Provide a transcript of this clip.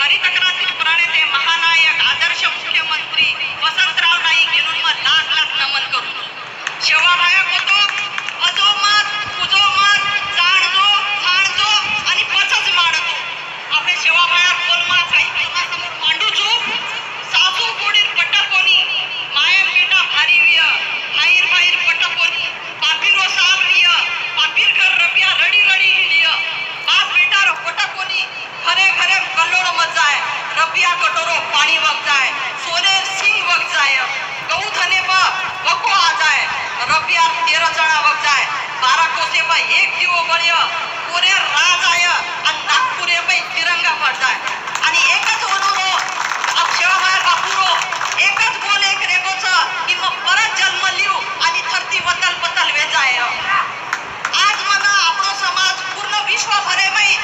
मुख्यमंत्री हरितक्रांती रबिया कटोरो पाणी वक्त जाय सोने सिंग वक्त जाय गहू धने बको आ जाय रबिया तेरा जणा वक्त जाय बारा कोसे मा एक दिवो बळ्य पुरे रा जाय आणि नागपुरे मा तिरंगा फड जाय आणि एकच ओनोरो अक्षरहार बापुरो एकच बोल एक रेगोच की मग परत जन्म लिव आणि धरती बदल बदल वे जाय आज मला आपणो समाज पूर्ण विश्व भरे माई